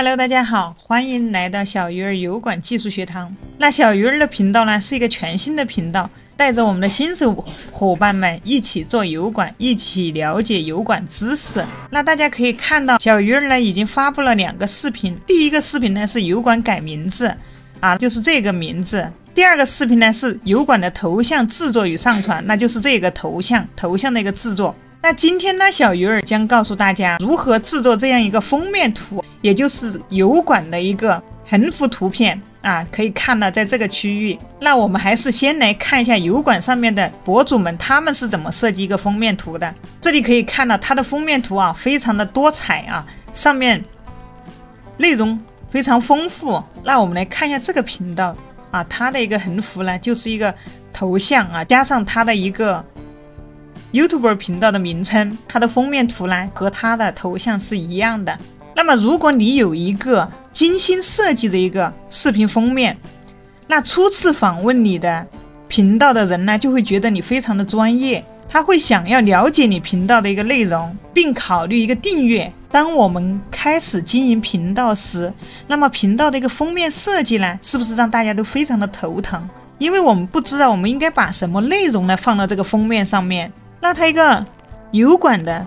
Hello，大家好，欢迎来到小鱼儿油管技术学堂。那小鱼儿的频道呢，是一个全新的频道，带着我们的新手伙伴们一起做油管，一起了解油管知识。那大家可以看到，小鱼儿呢已经发布了两个视频，第一个视频呢是油管改名字，啊，就是这个名字。第二个视频呢是油管的头像制作与上传，那就是这个头像，头像的一个制作。那今天呢，小鱼儿将告诉大家如何制作这样一个封面图，也就是油管的一个横幅图片啊。可以看到，在这个区域，那我们还是先来看一下油管上面的博主们他们是怎么设计一个封面图的。这里可以看到它的封面图啊，非常的多彩啊，上面内容非常丰富。那我们来看一下这个频道。啊，它的一个横幅呢，就是一个头像啊，加上它的一个 YouTuber 频道的名称，它的封面图呢和它的头像是一样的。那么，如果你有一个精心设计的一个视频封面，那初次访问你的频道的人呢，就会觉得你非常的专业。他会想要了解你频道的一个内容，并考虑一个订阅。当我们开始经营频道时，那么频道的一个封面设计呢，是不是让大家都非常的头疼？因为我们不知道我们应该把什么内容呢放到这个封面上面。那它一个油管的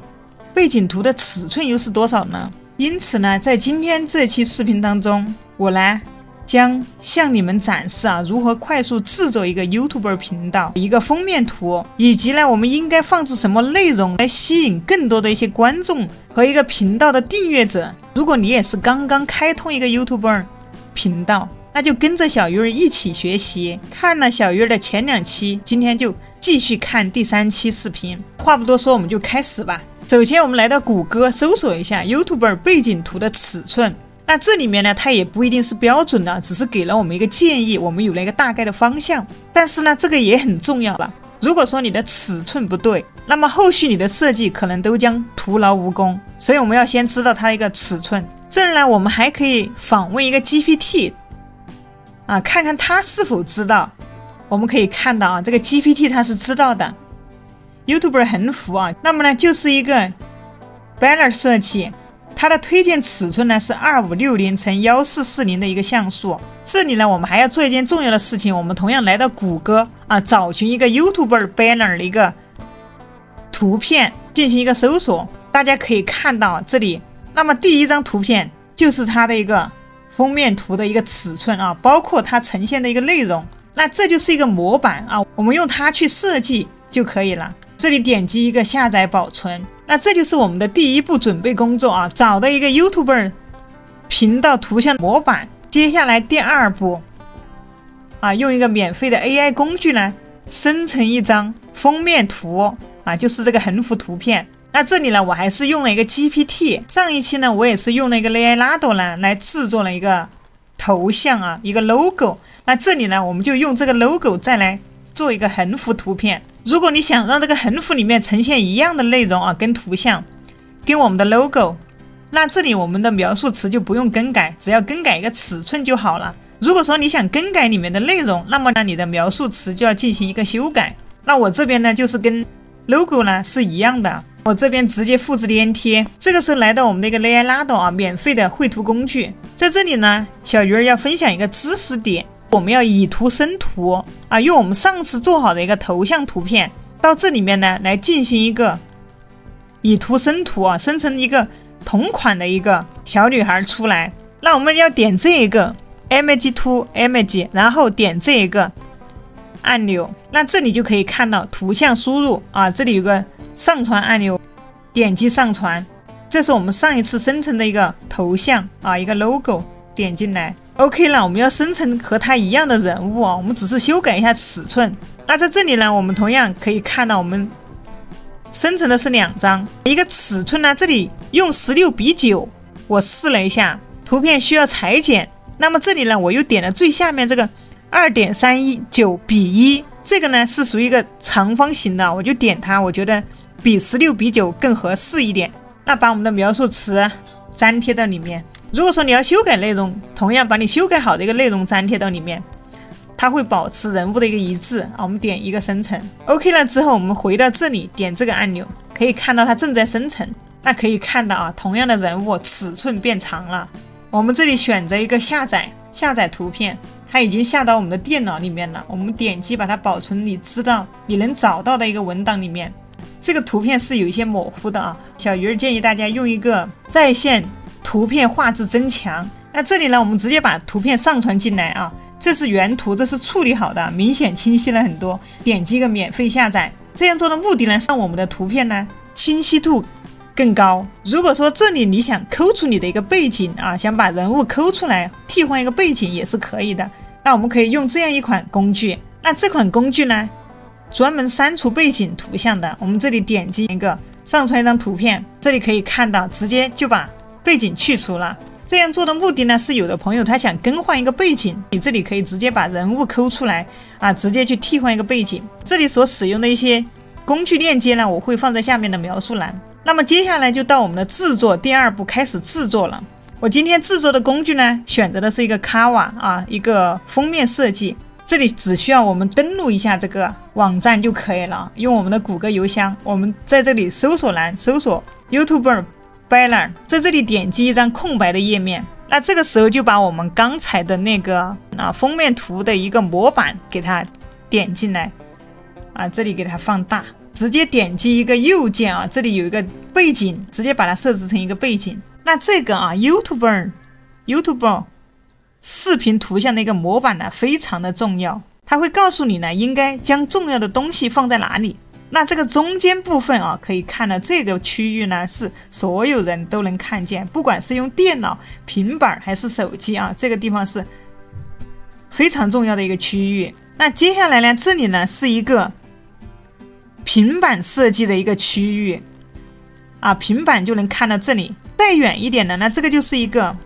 背景图的尺寸又是多少呢？因此呢，在今天这期视频当中，我来。将向你们展示啊，如何快速制作一个 YouTube 频道一个封面图，以及呢，我们应该放置什么内容来吸引更多的一些观众和一个频道的订阅者。如果你也是刚刚开通一个 YouTube 频道，那就跟着小鱼儿一起学习。看了小鱼儿的前两期，今天就继续看第三期视频。话不多说，我们就开始吧。首先，我们来到谷歌搜索一下 YouTube 背景图的尺寸。那这里面呢，它也不一定是标准的，只是给了我们一个建议，我们有了一个大概的方向。但是呢，这个也很重要了。如果说你的尺寸不对，那么后续你的设计可能都将徒劳无功。所以我们要先知道它一个尺寸。这儿呢，我们还可以访问一个 GPT，啊，看看他是否知道。我们可以看到啊，这个 GPT 它是知道的。YouTube 横幅啊，那么呢，就是一个 banner 设计。它的推荐尺寸呢是二五六零乘幺四四零的一个像素。这里呢，我们还要做一件重要的事情，我们同样来到谷歌啊，找寻一个 YouTube banner 的一个图片进行一个搜索。大家可以看到这里，那么第一张图片就是它的一个封面图的一个尺寸啊，包括它呈现的一个内容。那这就是一个模板啊，我们用它去设计就可以了。这里点击一个下载保存。那这就是我们的第一步准备工作啊，找到一个 YouTube 频道图像模板。接下来第二步啊，用一个免费的 AI 工具呢，生成一张封面图啊，就是这个横幅图片。那这里呢，我还是用了一个 GPT。上一期呢，我也是用了一个 Leonardo 呢来制作了一个头像啊，一个 logo。那这里呢，我们就用这个 logo 再来做一个横幅图片。如果你想让这个横幅里面呈现一样的内容啊，跟图像，跟我们的 logo，那这里我们的描述词就不用更改，只要更改一个尺寸就好了。如果说你想更改里面的内容，那么呢，你的描述词就要进行一个修改。那我这边呢，就是跟 logo 呢是一样的，我这边直接复制粘贴。这个时候来到我们的一个 Leonardo 啊，免费的绘图工具，在这里呢，小鱼儿要分享一个知识点。我们要以图生图啊，用我们上次做好的一个头像图片到这里面呢，来进行一个以图生图啊，生成一个同款的一个小女孩出来。那我们要点这一个 image to image，然后点这一个按钮，那这里就可以看到图像输入啊，这里有个上传按钮，点击上传，这是我们上一次生成的一个头像啊，一个 logo，点进来。OK 了，我们要生成和它一样的人物啊，我们只是修改一下尺寸。那在这里呢，我们同样可以看到，我们生成的是两张，一个尺寸呢，这里用十六比九，我试了一下，图片需要裁剪。那么这里呢，我又点了最下面这个二点三一九比一，这个呢是属于一个长方形的，我就点它，我觉得比十六比九更合适一点。那把我们的描述词粘贴到里面。如果说你要修改内容，同样把你修改好的一个内容粘贴到里面，它会保持人物的一个一致啊。我们点一个生成，OK 了之后，我们回到这里点这个按钮，可以看到它正在生成。那可以看到啊，同样的人物尺寸变长了，我们这里选择一个下载，下载图片，它已经下到我们的电脑里面了。我们点击把它保存，你知道你能找到的一个文档里面。这个图片是有一些模糊的啊，小鱼儿建议大家用一个在线图片画质增强。那这里呢，我们直接把图片上传进来啊，这是原图，这是处理好的，明显清晰了很多。点击一个免费下载，这样做的目的呢，让我们的图片呢清晰度。更高。如果说这里你想抠出你的一个背景啊，想把人物抠出来，替换一个背景也是可以的。那我们可以用这样一款工具。那这款工具呢，专门删除背景图像的。我们这里点击一个上传一张图片，这里可以看到，直接就把背景去除了。这样做的目的呢，是有的朋友他想更换一个背景，你这里可以直接把人物抠出来啊，直接去替换一个背景。这里所使用的一些工具链接呢，我会放在下面的描述栏。那么接下来就到我们的制作第二步，开始制作了。我今天制作的工具呢，选择的是一个 Canva 啊，一个封面设计。这里只需要我们登录一下这个网站就可以了，用我们的谷歌邮箱。我们在这里搜索栏搜索 YouTuber Banner，在这里点击一张空白的页面。那这个时候就把我们刚才的那个啊封面图的一个模板给它点进来啊，这里给它放大。直接点击一个右键啊，这里有一个背景，直接把它设置成一个背景。那这个啊，YouTube，YouTube 视频图像的一个模板呢，非常的重要，它会告诉你呢，应该将重要的东西放在哪里。那这个中间部分啊，可以看到这个区域呢，是所有人都能看见，不管是用电脑、平板还是手机啊，这个地方是非常重要的一个区域。那接下来呢，这里呢是一个。平板设计的一个区域啊，平板就能看到这里。再远一点的，那这个就是一个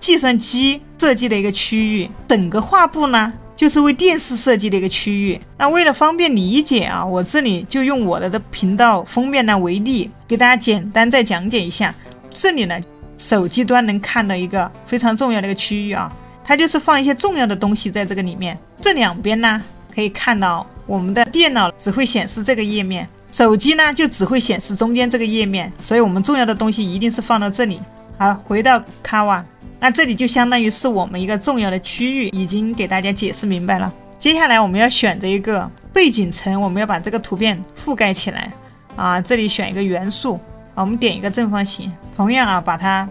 计算机设计的一个区域。整个画布呢，就是为电视设计的一个区域。那为了方便理解啊，我这里就用我的这频道封面呢为例，给大家简单再讲解一下。这里呢，手机端能看到一个非常重要的一个区域啊，它就是放一些重要的东西在这个里面。这两边呢，可以看到。我们的电脑只会显示这个页面，手机呢就只会显示中间这个页面，所以我们重要的东西一定是放到这里。好，回到 Canva，那这里就相当于是我们一个重要的区域，已经给大家解释明白了。接下来我们要选择一个背景层，我们要把这个图片覆盖起来啊。这里选一个元素啊，我们点一个正方形，同样啊，把它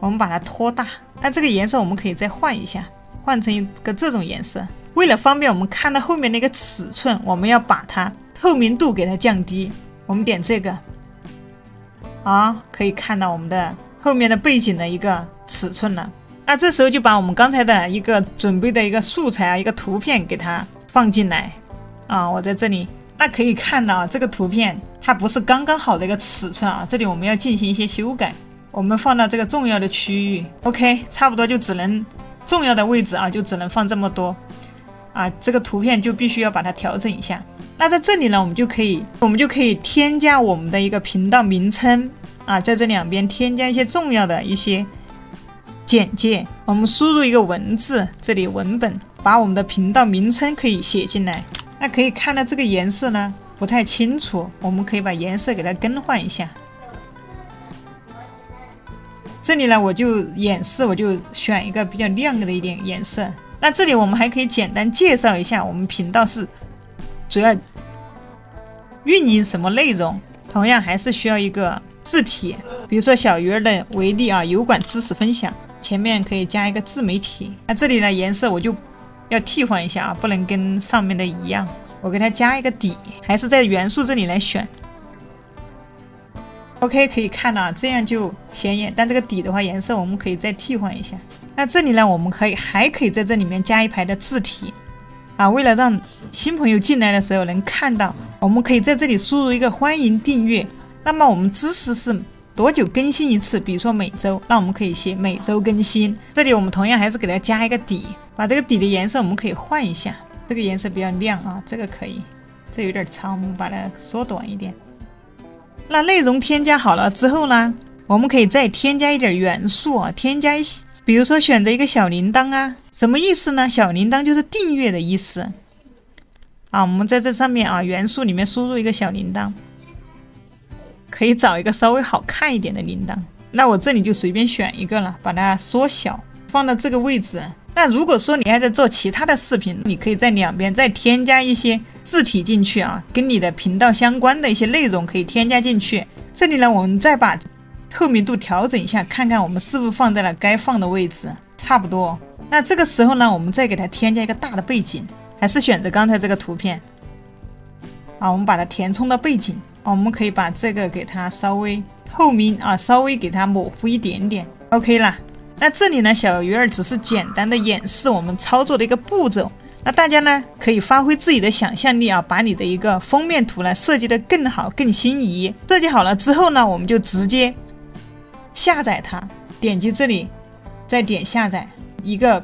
我们把它拖大。那这个颜色我们可以再换一下，换成一个这种颜色。为了方便我们看到后面那个尺寸，我们要把它透明度给它降低。我们点这个，啊，可以看到我们的后面的背景的一个尺寸了。那这时候就把我们刚才的一个准备的一个素材啊，一个图片给它放进来。啊，我在这里，那可以看到这个图片它不是刚刚好的一个尺寸啊，这里我们要进行一些修改。我们放到这个重要的区域，OK，差不多就只能重要的位置啊，就只能放这么多。啊，这个图片就必须要把它调整一下。那在这里呢，我们就可以，我们就可以添加我们的一个频道名称啊，在这两边添加一些重要的一些简介。我们输入一个文字，这里文本，把我们的频道名称可以写进来。那可以看到这个颜色呢不太清楚，我们可以把颜色给它更换一下。这里呢，我就演示，我就选一个比较亮的一点颜色。那这里我们还可以简单介绍一下，我们频道是主要运营什么内容？同样还是需要一个字体，比如说小鱼儿的为例啊，油管知识分享，前面可以加一个自媒体。那这里呢，颜色我就要替换一下啊，不能跟上面的一样，我给它加一个底，还是在元素这里来选。OK，可以看到这样就显眼，但这个底的话，颜色我们可以再替换一下。那这里呢，我们可以还可以在这里面加一排的字体啊，为了让新朋友进来的时候能看到，我们可以在这里输入一个欢迎订阅。那么我们知识是多久更新一次？比如说每周，那我们可以写每周更新。这里我们同样还是给它加一个底，把这个底的颜色我们可以换一下，这个颜色比较亮啊，这个可以，这有点长，我们把它缩短一点。那内容添加好了之后呢，我们可以再添加一点元素啊，添加一些。比如说选择一个小铃铛啊，什么意思呢？小铃铛就是订阅的意思啊。我们在这上面啊，元素里面输入一个小铃铛，可以找一个稍微好看一点的铃铛。那我这里就随便选一个了，把它缩小，放到这个位置。那如果说你还在做其他的视频，你可以在两边再添加一些字体进去啊，跟你的频道相关的一些内容可以添加进去。这里呢，我们再把透明度调整一下，看看我们是不是放在了该放的位置，差不多。那这个时候呢，我们再给它添加一个大的背景，还是选择刚才这个图片。啊，我们把它填充到背景啊。我们可以把这个给它稍微透明啊，稍微给它模糊一点点。OK 了。那这里呢，小鱼儿只是简单的演示我们操作的一个步骤。那大家呢，可以发挥自己的想象力啊，把你的一个封面图呢设计的更好、更心仪。设计好了之后呢，我们就直接下载它。点击这里，再点下载一个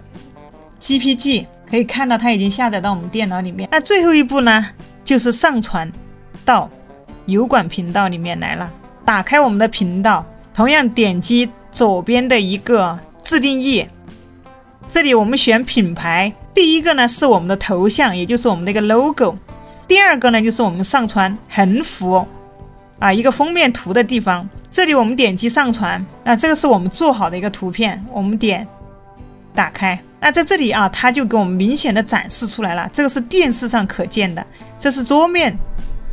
GPG，可以看到它已经下载到我们电脑里面。那最后一步呢，就是上传到油管频道里面来了。打开我们的频道，同样点击。左边的一个自定义，这里我们选品牌。第一个呢是我们的头像，也就是我们的一个 logo。第二个呢就是我们上传横幅啊，一个封面图的地方。这里我们点击上传，那这个是我们做好的一个图片，我们点打开。那在这里啊，它就给我们明显的展示出来了。这个是电视上可见的，这是桌面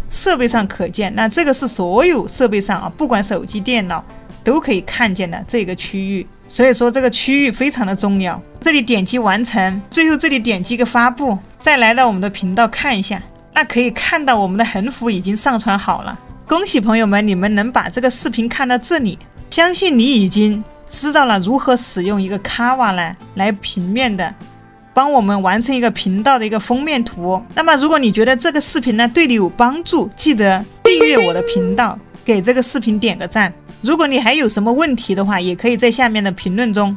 设备上可见。那这个是所有设备上啊，不管手机、电脑。都可以看见的这个区域，所以说这个区域非常的重要。这里点击完成，最后这里点击一个发布，再来到我们的频道看一下，那可以看到我们的横幅已经上传好了。恭喜朋友们，你们能把这个视频看到这里，相信你已经知道了如何使用一个 Canva 呢来平面的帮我们完成一个频道的一个封面图。那么如果你觉得这个视频呢对你有帮助，记得订阅我的频道，给这个视频点个赞。如果你还有什么问题的话，也可以在下面的评论中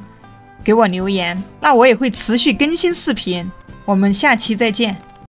给我留言，那我也会持续更新视频。我们下期再见。